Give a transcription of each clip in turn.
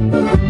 Forza le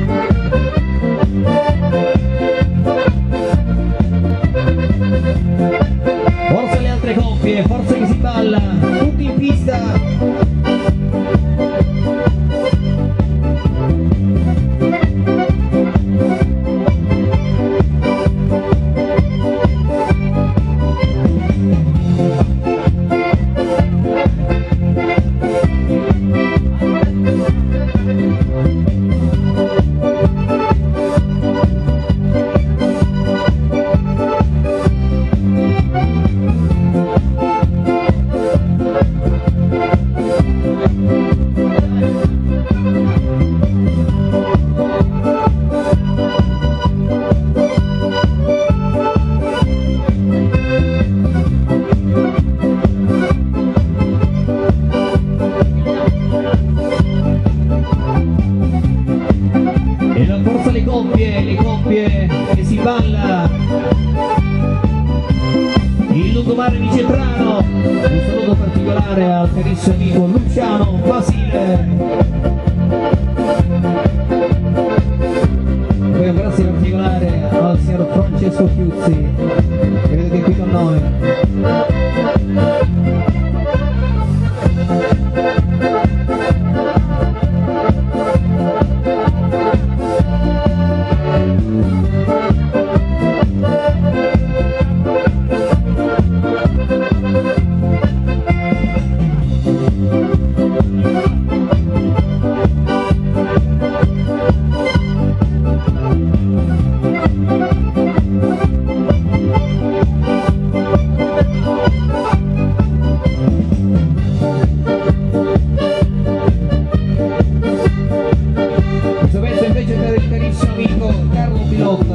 Lungomare di Cetrano, un saluto particolare al carissimo amico Luciano Basile. Poi un grazie particolare al signor Francesco Chiuzzi, che è qui con noi. Questo per il carissimo amico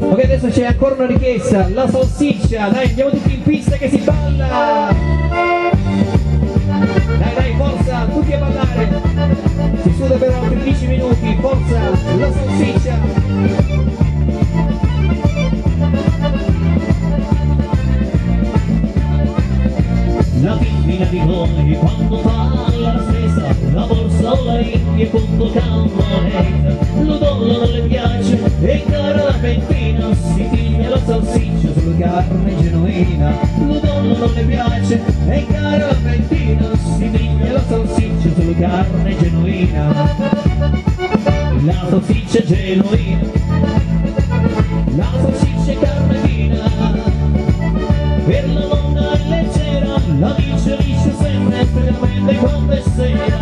Ok, adesso c'è ancora una richiesta, la salsiccia, dai, andiamo tutti in pista che si balla! Dai, dai, forza, tutti a ballare! Si suda per altri 10 minuti, forza, la salsiccia! La femmina di noi quando carne genuina La salsiccia genuina La salsiccia carne fina per la donna è leggera, la dice liscia sempre veramente quando è sera.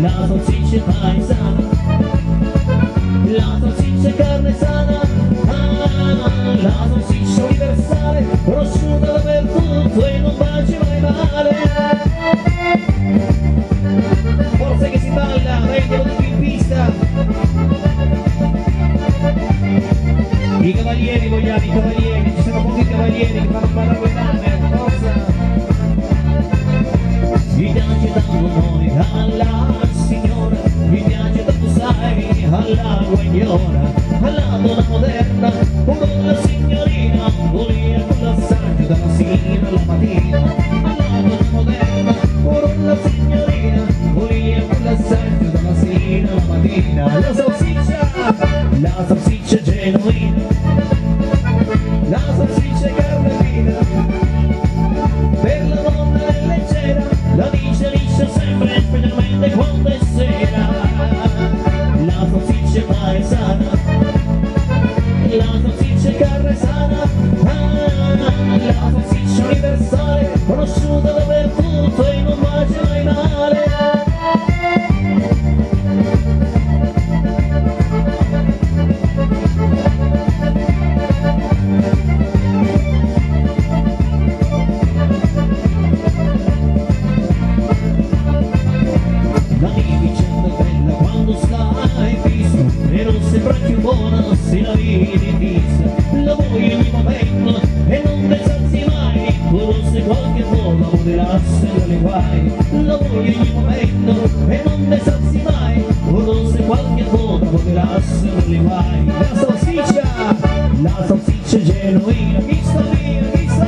La salsiccia paesana, la salsiccia carne sana, ah, la salsiccia universale, prosciutta dappertutto vogliamo, i cavalieri, ci sono pochi cavalieri che fanno ballare le donne, forza! Mi piace tanto noi alla signora, mi piace tanto sai alla guagliona, alla donna moderna, la signorina, volia con l'assaggio dalla mattina alla mattina, donna moderna, la signorina, volia con l'assaggio dalla sera alla mattina, la salsiccia, la salsiccia voglio non durassero le guai. Lo voglio ogni momento e non ne sapsi mai. O non se qualche volta durassero le guai. La salsiccia la salsiccia genuina mi sta via mi sta